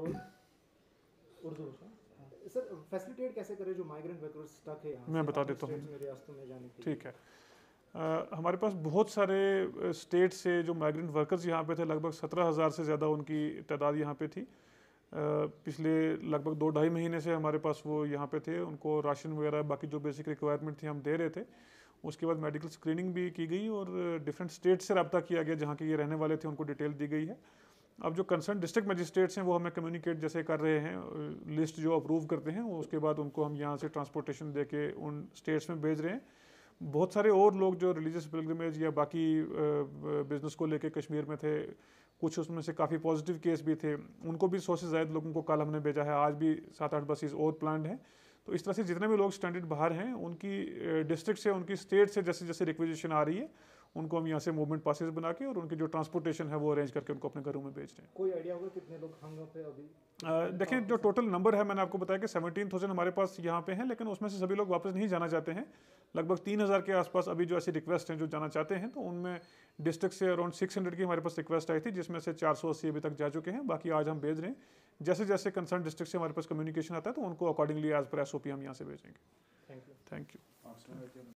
Urdu sir facilitate कैसे करें जो माइग्रेंट वर्कर्स स्टक है यहाँ मैं बता देता हूँ। रियासतों में जाने के ठीक है। अ, हमारे पास बहुत सारे स्टेट से जो माइग्रेंट वर्कर्स यहाँ पे थे लगभग सत्रह हज़ार से ज़्यादा उनकी तादाद यहाँ पे थी। अ, पिछले लगभग दो ढाई महीने से हमारे पास वो यहाँ पे थे उनको राशन वगैरह बाकी जो बेसिक रिक्वायरमेंट थी हम दे रहे थे। उसके बाद मेडिकल स्क्रीनिंग भी की गई और डिफरेंट स्टेट से रबता किया गया जहाँ के ये रहने वाले थे उनको डिटेल दी गई है। अब जो कंसर्न डिस्ट्रिक्ट मजिस्ट्रेट्स हैं, वो हमें कम्युनिकेट जैसे कर रहे हैं लिस्ट जो अप्रूव करते हैं, उसके बाद उनको हम यहाँ से ट्रांसपोर्टेशन दे के उन स्टेट्स में भेज रहे हैं। बहुत सारे और लोग जो रिलीजियस पिलग्रमेज या बाकी बिज़नेस को लेके कश्मीर में थे, कुछ उसमें से काफ़ी पॉजिटिव केस भी थे, उनको भी सौ से ज़्यादा लोगों को कल हमने भेजा है। आज भी सात आठ बसेज और प्लान हैं। तो इस तरह से जितने भी लोग स्टैंडर्ड बाहर हैं, उनकी डिस्ट्रिक्ट से, उनकी स्टेट से जैसे जैसे रिक्वेजिशन आ रही है उनको हम यहाँ से मूवमेंट पासेस बना के और उनकी जो ट्रांसपोर्टेशन है वो अरेंज करके उनको अपने घरों में भेज रहे हैं। कोई आइडिया होगा कितने लोग हंग पे अभी? अ, देखें जो टोटल नंबर है मैंने आपको बताया कि सेवनटीन थाउज़ेंड हमारे पास यहाँ पे हैं लेकिन उसमें से सभी लोग वापस नहीं जाना चाहते हैं। लगभग तीन हज़ार के आसपास अभी जो ऐसी रिक्वेस्ट हैं जो जाना चाहते हैं तो उनमें डिस्ट्रिक्ट से अराउंड सिक्स हंड्रेड की हमारे पास रिक्वेस्ट आई थी जिसमें से चार सौ अस्सी अभी तक जा चुके हैं। बाकी आज हम भेज रहे हैं। जैसे जैसे कंसर्न डिस्ट्रिक्ट से हमारे पास कम्युनिकेशन आता है तो उनको अकॉर्डिंगली एज पर एस हम यहाँ से भेजेंगे थैंक यू थैंक यू